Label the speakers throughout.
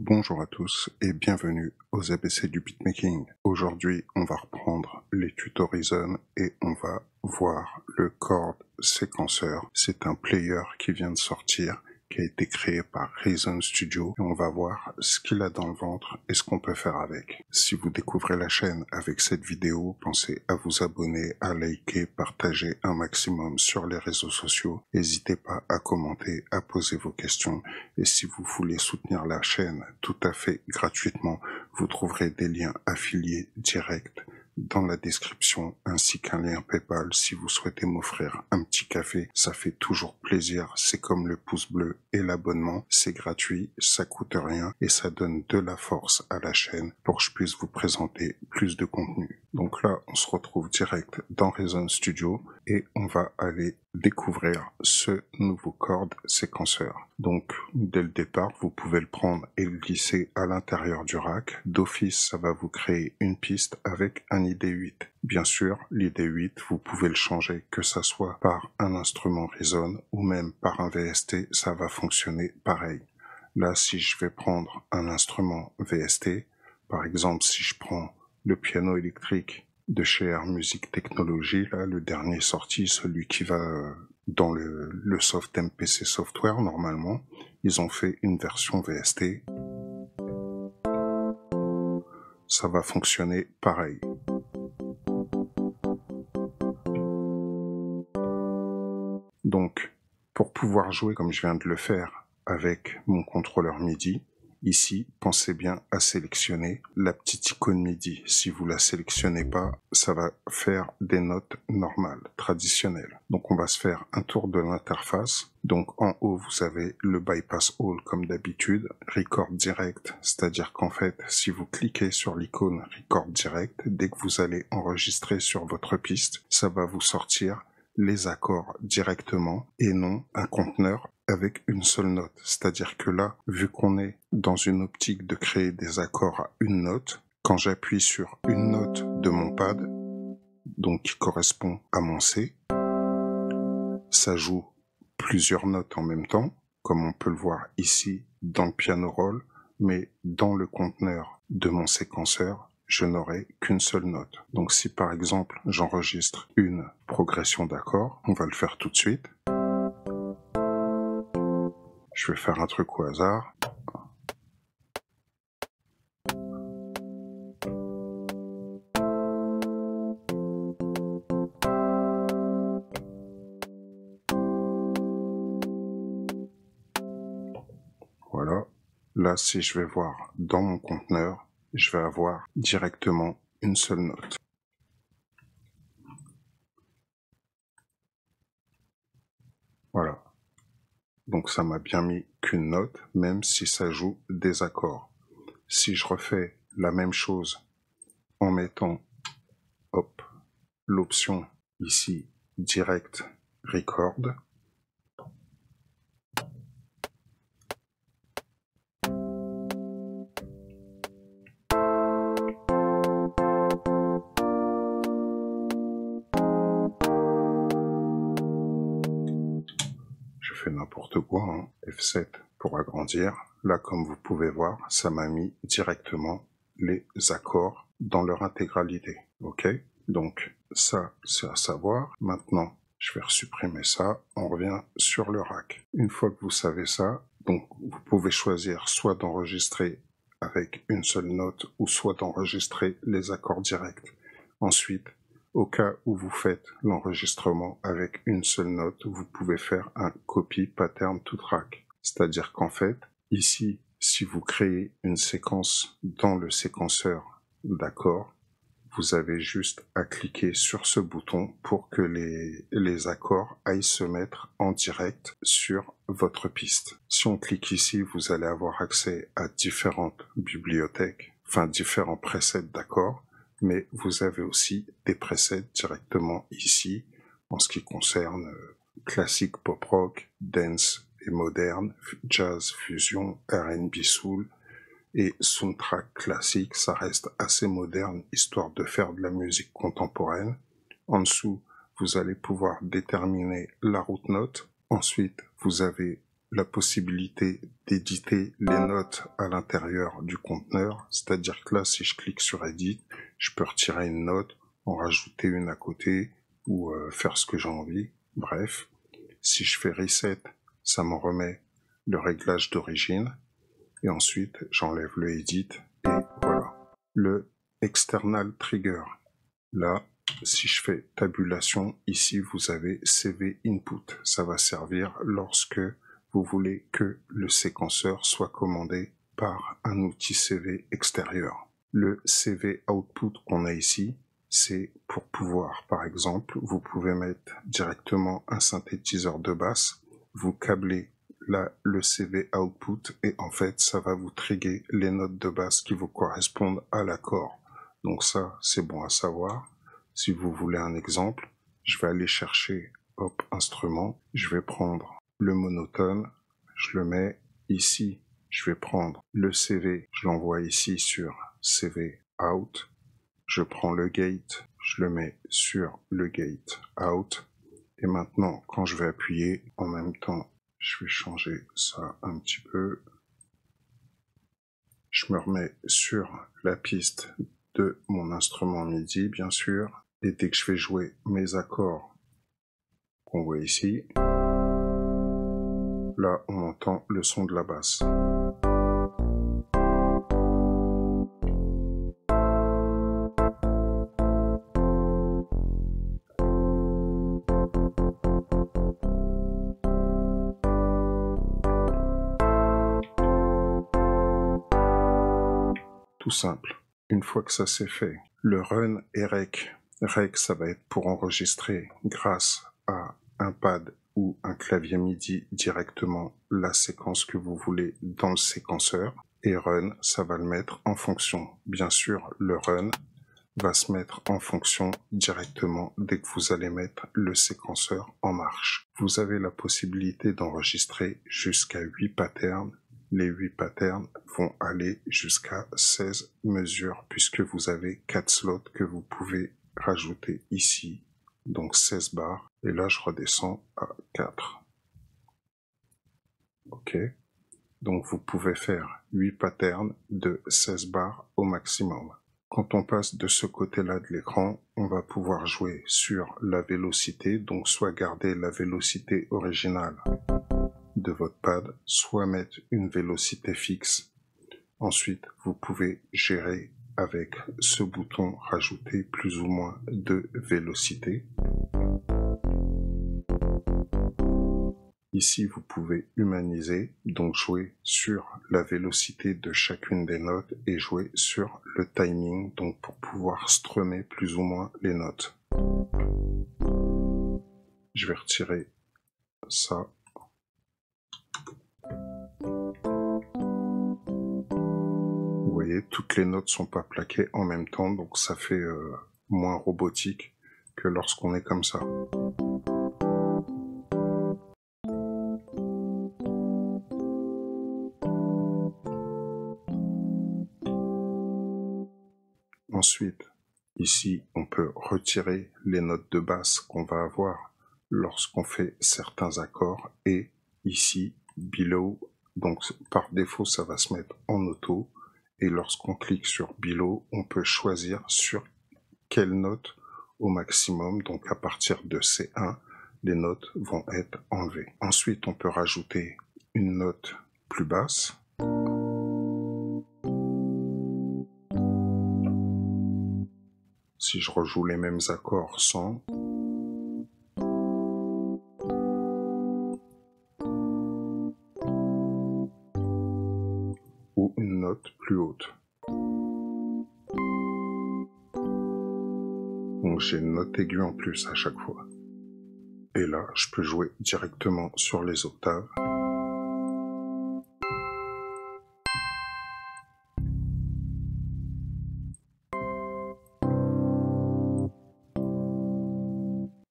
Speaker 1: Bonjour à tous et bienvenue aux ABC du beatmaking. Aujourd'hui, on va reprendre les Reason et on va voir le chord séquenceur. C'est un player qui vient de sortir qui a été créé par Reason Studio et on va voir ce qu'il a dans le ventre et ce qu'on peut faire avec. Si vous découvrez la chaîne avec cette vidéo, pensez à vous abonner, à liker, partager un maximum sur les réseaux sociaux. N'hésitez pas à commenter, à poser vos questions et si vous voulez soutenir la chaîne tout à fait gratuitement, vous trouverez des liens affiliés directs dans la description ainsi qu'un lien PayPal si vous souhaitez m'offrir un petit café. Ça fait toujours plaisir. C'est comme le pouce bleu et l'abonnement. C'est gratuit, ça coûte rien et ça donne de la force à la chaîne pour que je puisse vous présenter plus de contenu. Donc là, on se retrouve direct dans Reason Studio et on va aller découvrir ce nouveau chord séquenceur. Donc, dès le départ, vous pouvez le prendre et le glisser à l'intérieur du rack. D'office, ça va vous créer une piste avec un ID8. Bien sûr, l'ID8, vous pouvez le changer, que ça soit par un instrument Reason ou même par un VST, ça va fonctionner pareil. Là, si je vais prendre un instrument VST, par exemple, si je prends le piano électrique de chez Air Music Technology, là, le dernier sorti, celui qui va euh, dans le, le soft MPC software normalement. Ils ont fait une version VST. Ça va fonctionner pareil. Donc, pour pouvoir jouer comme je viens de le faire avec mon contrôleur MIDI, Ici, pensez bien à sélectionner la petite icône MIDI. Si vous la sélectionnez pas, ça va faire des notes normales, traditionnelles. Donc on va se faire un tour de l'interface. Donc en haut, vous avez le bypass all comme d'habitude, record direct, c'est-à-dire qu'en fait, si vous cliquez sur l'icône record direct, dès que vous allez enregistrer sur votre piste, ça va vous sortir les accords directement et non un conteneur avec une seule note. C'est-à-dire que là, vu qu'on est dans une optique de créer des accords à une note, quand j'appuie sur une note de mon pad, donc qui correspond à mon C, ça joue plusieurs notes en même temps, comme on peut le voir ici dans le piano roll, mais dans le conteneur de mon séquenceur, je n'aurai qu'une seule note. Donc si par exemple j'enregistre une progression d'accords, on va le faire tout de suite. Je vais faire un truc au hasard. Voilà. Là, si je vais voir dans mon conteneur, je vais avoir directement une seule note. Voilà. Donc ça m'a bien mis qu'une note, même si ça joue des accords. Si je refais la même chose en mettant hop l'option ici direct record, n'importe quoi, hein. F7 pour agrandir. Là, comme vous pouvez voir, ça m'a mis directement les accords dans leur intégralité. Ok? Donc ça, c'est à savoir. Maintenant, je vais supprimer ça. On revient sur le rack. Une fois que vous savez ça, donc vous pouvez choisir soit d'enregistrer avec une seule note ou soit d'enregistrer les accords directs. Ensuite, au cas où vous faites l'enregistrement avec une seule note, vous pouvez faire un copy pattern to track. C'est-à-dire qu'en fait, ici, si vous créez une séquence dans le séquenceur d'accords, vous avez juste à cliquer sur ce bouton pour que les, accords aillent se mettre en direct sur votre piste. Si on clique ici, vous allez avoir accès à différentes bibliothèques, enfin différents presets d'accords mais vous avez aussi des presets directement ici en ce qui concerne euh, classique pop rock, dance et moderne, jazz, fusion, R&B soul et soundtrack classique, ça reste assez moderne histoire de faire de la musique contemporaine. En dessous, vous allez pouvoir déterminer la route note. Ensuite, vous avez la possibilité d'éditer les notes à l'intérieur du conteneur. C'est-à-dire que là, si je clique sur Edit, je peux retirer une note, en rajouter une à côté ou euh, faire ce que j'ai envie. Bref, si je fais Reset, ça m'en remet le réglage d'origine. Et ensuite, j'enlève le Edit et voilà. Le External Trigger. Là, si je fais tabulation, ici vous avez CV Input. Ça va servir lorsque vous voulez que le séquenceur soit commandé par un outil CV extérieur. Le CV Output qu'on a ici, c'est pour pouvoir, par exemple, vous pouvez mettre directement un synthétiseur de basse, vous câblez là le CV Output et en fait ça va vous triguer les notes de basse qui vous correspondent à l'accord. Donc ça, c'est bon à savoir. Si vous voulez un exemple, je vais aller chercher, hop, instrument, je vais prendre le monotone, je le mets ici, je vais prendre le CV, je l'envoie ici sur CV out, je prends le gate, je le mets sur le gate out, et maintenant, quand je vais appuyer, en même temps, je vais changer ça un petit peu. Je me remets sur la piste de mon instrument MIDI, bien sûr. Et dès que je vais jouer mes accords qu'on voit ici, là on entend le son de la basse. Simple. Une fois que ça c'est fait, le run et rec Rec, ça va être pour enregistrer grâce à un pad ou un clavier MIDI directement la séquence que vous voulez dans le séquenceur. Et run, ça va le mettre en fonction. Bien sûr, le run va se mettre en fonction directement dès que vous allez mettre le séquenceur en marche. Vous avez la possibilité d'enregistrer jusqu'à 8 patterns. Les 8 patterns vont aller jusqu'à 16 mesures puisque vous avez 4 slots que vous pouvez rajouter ici, donc 16 bars, et là je redescends à 4. Ok. Donc vous pouvez faire 8 patterns de 16 bars au maximum. Quand on passe de ce côté-là de l'écran, on va pouvoir jouer sur la vélocité, donc soit garder la vélocité originale de votre pad, soit mettre une vélocité fixe. Ensuite, vous pouvez gérer avec ce bouton rajouter plus ou moins de vélocité. Ici, vous pouvez humaniser, donc jouer sur la vélocité de chacune des notes et jouer sur le timing, donc pour pouvoir strummer plus ou moins les notes. Je vais retirer ça toutes les notes sont pas plaquées en même temps, donc ça fait euh, moins robotique que lorsqu'on est comme ça. Ensuite, ici, on peut retirer les notes de basse qu'on va avoir lorsqu'on fait certains accords et ici, below, donc par défaut, ça va se mettre en auto et lorsqu'on clique sur Below, on peut choisir sur quelle note au maximum. Donc à partir de C1, les notes vont être enlevées. Ensuite, on peut rajouter une note plus basse. Si je rejoue les mêmes accords sans, plus haute. Donc j'ai une note aiguë en plus à chaque fois. Et là, je peux jouer directement sur les octaves.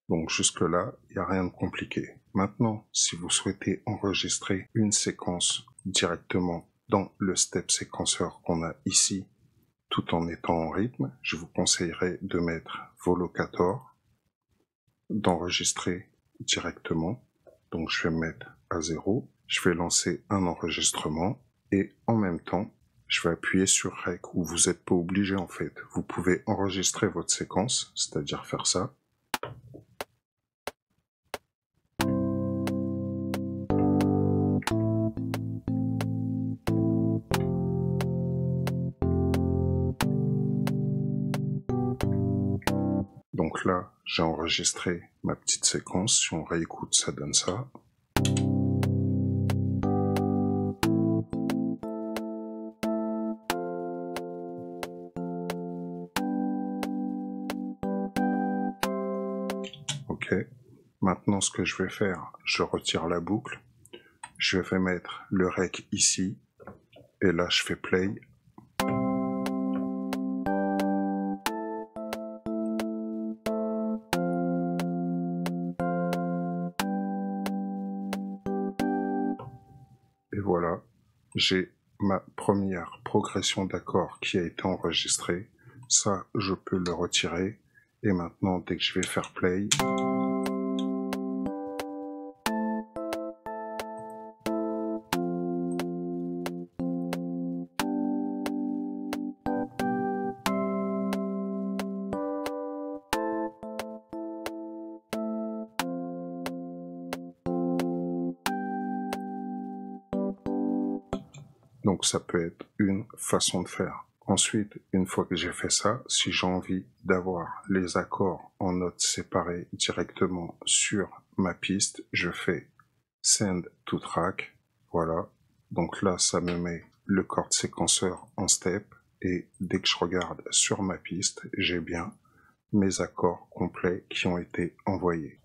Speaker 1: Donc jusque-là, il n'y a rien de compliqué. Maintenant, si vous souhaitez enregistrer une séquence directement dans le step séquenceur qu'on a ici, tout en étant en rythme, je vous conseillerais de mettre vos locators, d'enregistrer directement. Donc je vais me mettre à 0 je vais lancer un enregistrement et en même temps, je vais appuyer sur Rec où vous n'êtes pas obligé en fait. Vous pouvez enregistrer votre séquence, c'est-à-dire faire ça. Donc là, j'ai enregistré ma petite séquence. Si on réécoute, ça donne ça. Ok. Maintenant, ce que je vais faire, je retire la boucle. Je vais mettre le rec ici. Et là, je fais play j'ai ma première progression d'accord qui a été enregistrée. Ça, je peux le retirer. Et maintenant, dès que je vais faire play, ça peut être une façon de faire. Ensuite, une fois que j'ai fait ça, si j'ai envie d'avoir les accords en notes séparées directement sur ma piste, je fais Send to Track. Voilà. Donc là, ça me met le chord séquenceur en step et dès que je regarde sur ma piste, j'ai bien mes accords complets qui ont été envoyés.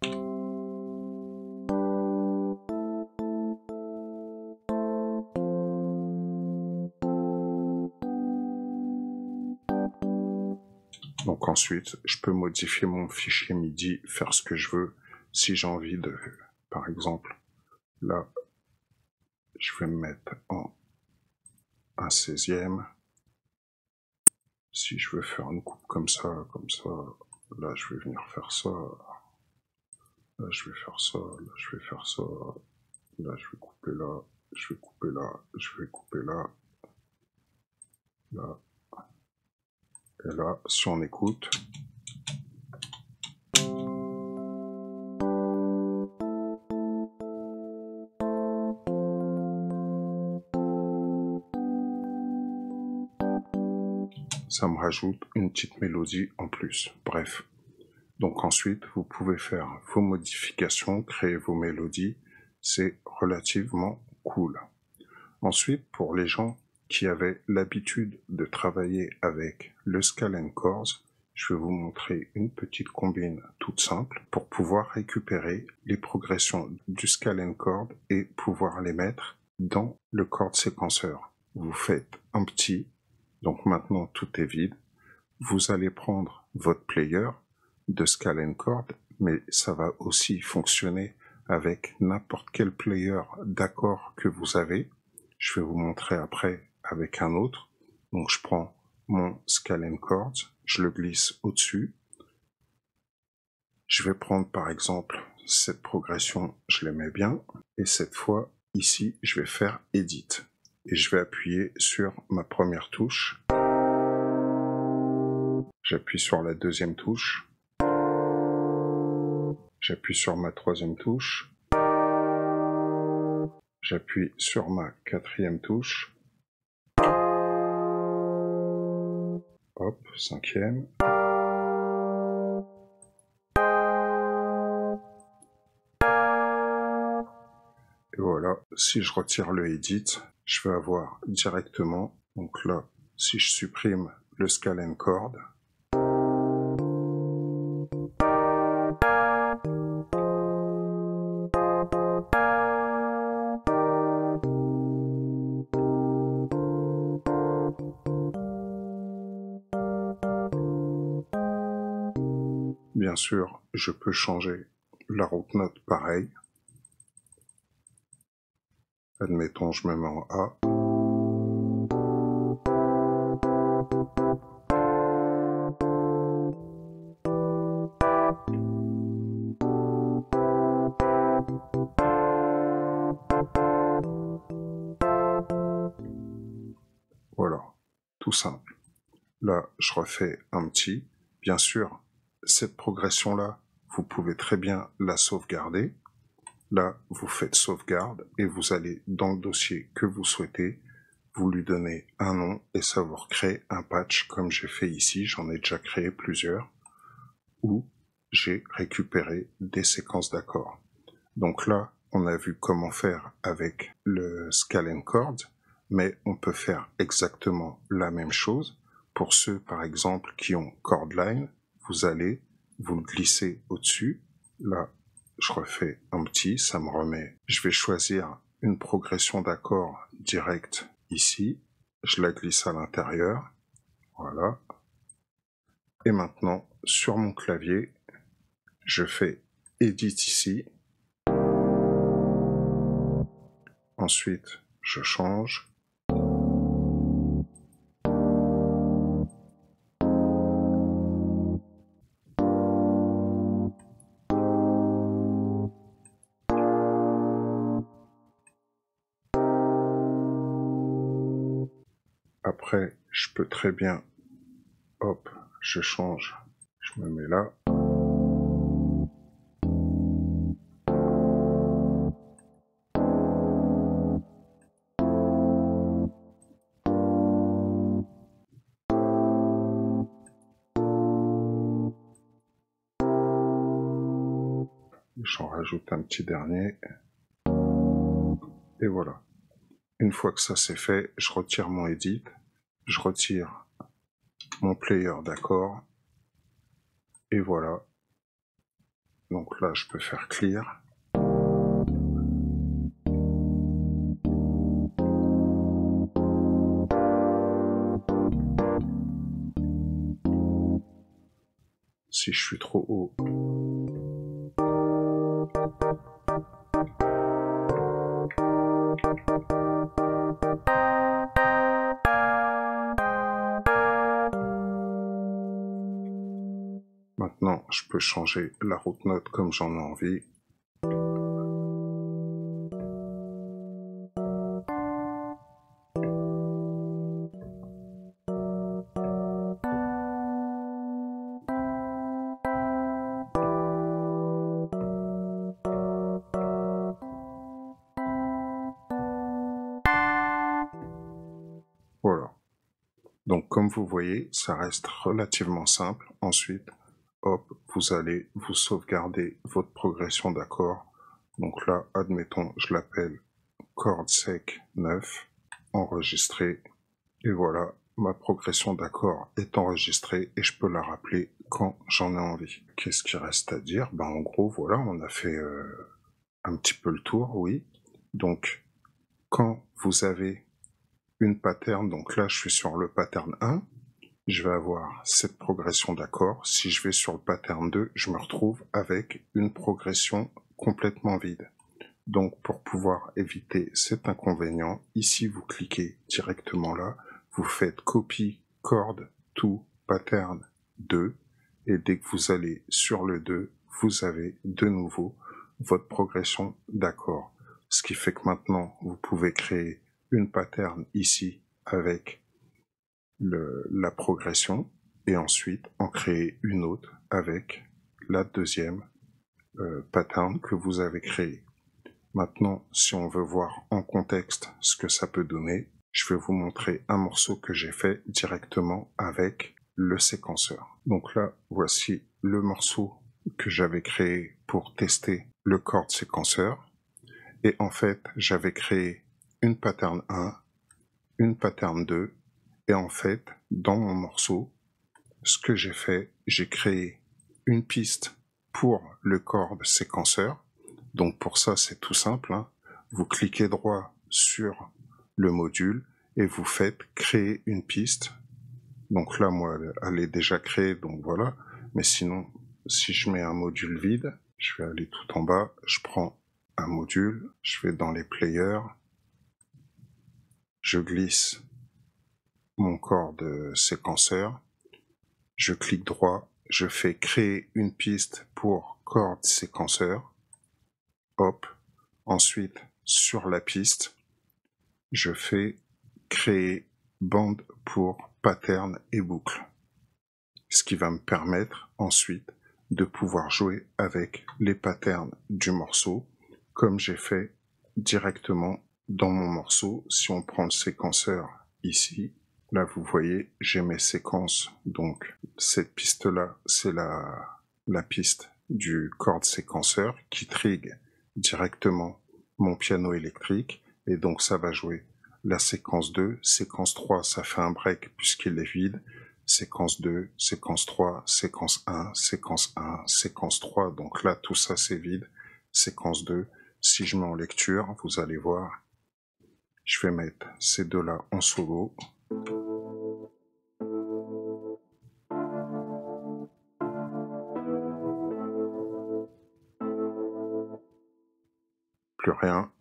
Speaker 1: Donc ensuite, je peux modifier mon fichier MIDI, faire ce que je veux. Si j'ai envie de, par exemple, là, je vais me mettre en un 16e. Si je veux faire une coupe comme ça, comme ça, là, je vais venir faire ça. Là, je vais faire ça, là, je vais faire ça. Là, je vais couper là, je vais couper là, je vais couper là. Là, et là, si on écoute, ça me rajoute une petite mélodie en plus. Bref. Donc ensuite, vous pouvez faire vos modifications, créer vos mélodies. C'est relativement cool. Ensuite, pour les gens qui avaient l'habitude de travailler avec le Scalen Chords, je vais vous montrer une petite combine toute simple pour pouvoir récupérer les progressions du Scalen Chord et pouvoir les mettre dans le chord séquenceur. Vous faites un petit, donc maintenant tout est vide. Vous allez prendre votre player de Scalen Chord, mais ça va aussi fonctionner avec n'importe quel player d'accord que vous avez. Je vais vous montrer après avec un autre. Donc je prends mon Scalen Chords, je le glisse au-dessus. Je vais prendre par exemple cette progression, je la mets bien. Et cette fois, ici, je vais faire Edit. Et je vais appuyer sur ma première touche. J'appuie sur la deuxième touche. J'appuie sur ma troisième touche. J'appuie sur ma quatrième touche. Cinquième. Et voilà, si je retire le edit, je vais avoir directement, donc là, si je supprime le scalen chord, bien sûr, je peux changer la route note pareil. Admettons, je me mets en A. Voilà, tout simple. Là, je refais un petit. Bien sûr, cette progression-là, vous pouvez très bien la sauvegarder. Là, vous faites sauvegarde et vous allez dans le dossier que vous souhaitez, vous lui donnez un nom et ça vous recrée un patch comme j'ai fait ici. J'en ai déjà créé plusieurs où j'ai récupéré des séquences d'accords. Donc là, on a vu comment faire avec le Scalen Chord, mais on peut faire exactement la même chose. Pour ceux, par exemple, qui ont Chordline, vous allez vous le glisser au-dessus. Là, je refais un petit, ça me remet. Je vais choisir une progression d'accords direct ici. Je la glisse à l'intérieur. Voilà. Et maintenant, sur mon clavier, je fais Edit ici. Ensuite, je change. Je peux très bien, hop, je change, je me mets là. J'en rajoute un petit dernier. Et voilà. Une fois que ça c'est fait, je retire mon edit, je retire mon player d'accord, et voilà. Donc là, je peux faire clear. Si je suis trop haut, je peux changer la route note comme j'en ai envie. Voilà. Donc comme vous voyez, ça reste relativement simple. Ensuite, vous allez vous sauvegarder votre progression d'accord? Donc là, admettons, je l'appelle corde sec 9, enregistré. Et voilà, ma progression d'accord est enregistrée et je peux la rappeler quand j'en ai envie. Qu'est-ce qu'il reste à dire? Ben en gros, voilà, on a fait euh, un petit peu le tour, oui. Donc, quand vous avez une pattern, donc là je suis sur le pattern 1, je vais avoir cette progression d'accord. Si je vais sur le pattern 2, je me retrouve avec une progression complètement vide. Donc pour pouvoir éviter cet inconvénient, ici vous cliquez directement là, vous faites copy chord to pattern 2 et dès que vous allez sur le 2, vous avez de nouveau votre progression d'accord. Ce qui fait que maintenant vous pouvez créer une pattern ici avec la progression et ensuite en créer une autre avec la deuxième euh, pattern que vous avez créé. Maintenant, si on veut voir en contexte ce que ça peut donner, je vais vous montrer un morceau que j'ai fait directement avec le séquenceur. Donc là, voici le morceau que j'avais créé pour tester le chord séquenceur. Et en fait, j'avais créé une pattern 1, une pattern 2 et en fait, dans mon morceau, ce que j'ai fait, j'ai créé une piste pour le chord séquenceur. Donc pour ça, c'est tout simple. Hein. Vous cliquez droit sur le module et vous faites créer une piste. Donc là, moi, elle est déjà créée, donc voilà. Mais sinon, si je mets un module vide, je vais aller tout en bas, je prends un module, je vais dans les players, je glisse mon corps de séquenceur, je clique droit, je fais créer une piste pour corde séquenceur, hop, ensuite sur la piste, je fais créer bande pour pattern et boucle. Ce qui va me permettre ensuite de pouvoir jouer avec les patterns du morceau comme j'ai fait directement dans mon morceau. Si on prend le séquenceur ici, là vous voyez, j'ai mes séquences. Donc cette piste-là, c'est la, la piste du corde séquenceur qui trigue directement mon piano électrique et donc ça va jouer la séquence 2, séquence 3, ça fait un break puisqu'il est vide, séquence 2, séquence 3, séquence 1, séquence 1, séquence 3, donc là tout ça c'est vide, séquence 2, si je mets en lecture, vous allez voir, je vais mettre ces deux-là en solo. Plus rien.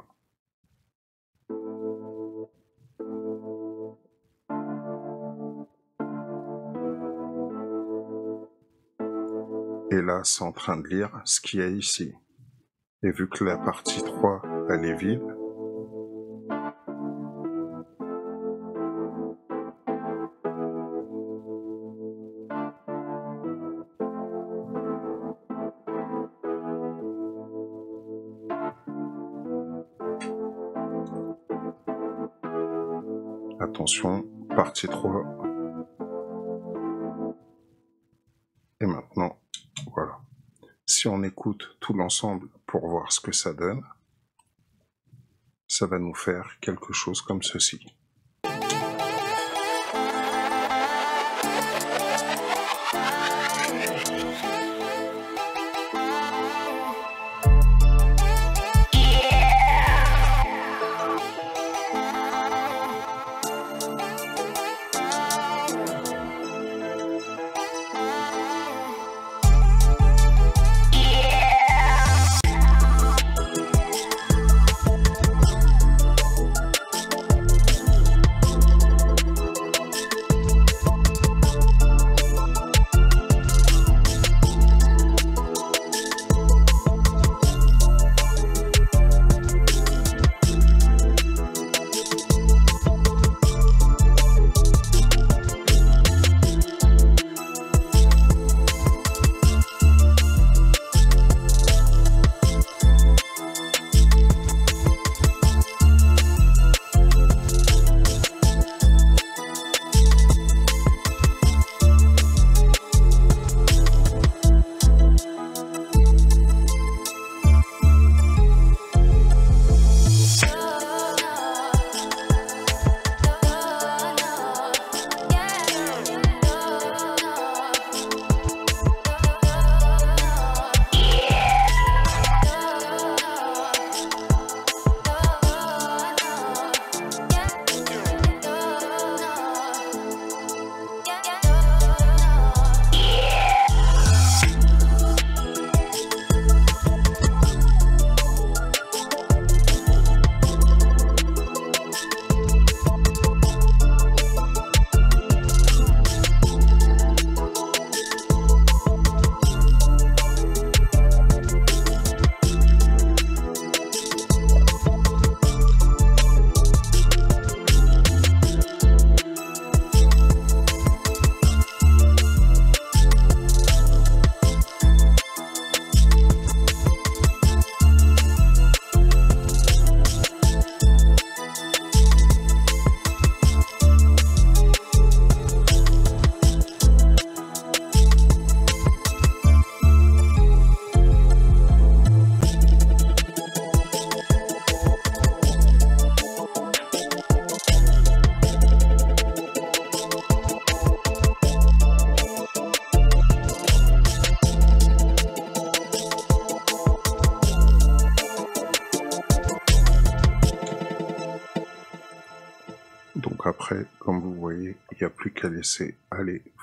Speaker 1: Et là, c'est en train de lire ce qu'il y a ici. Et vu que la partie 3, elle est vide, Attention, partie 3. Et maintenant, voilà. Si on écoute tout l'ensemble pour voir ce que ça donne, ça va nous faire quelque chose comme ceci.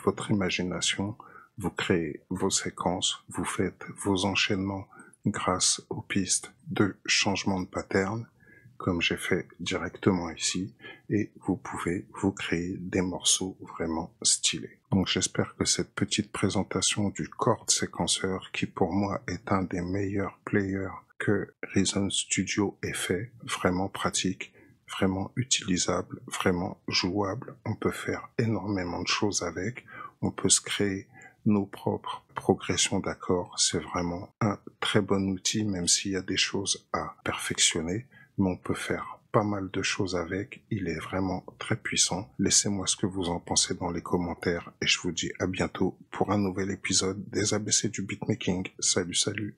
Speaker 1: Votre imagination. Vous créez vos séquences, vous faites vos enchaînements grâce aux pistes de changement de pattern, comme j'ai fait directement ici, et vous pouvez vous créer des morceaux vraiment stylés. Donc j'espère que cette petite présentation du chord séquenceur, qui pour moi est un des meilleurs players que Reason Studio ait fait, vraiment pratique, vraiment utilisable, vraiment jouable. On peut faire énormément de choses avec. On peut se créer nos propres progressions d'accords. C'est vraiment un très bon outil, même s'il y a des choses à perfectionner, mais on peut faire pas mal de choses avec. Il est vraiment très puissant. Laissez-moi ce que vous en pensez dans les commentaires et je vous dis à bientôt pour un nouvel épisode des ABC du beatmaking. Salut, salut.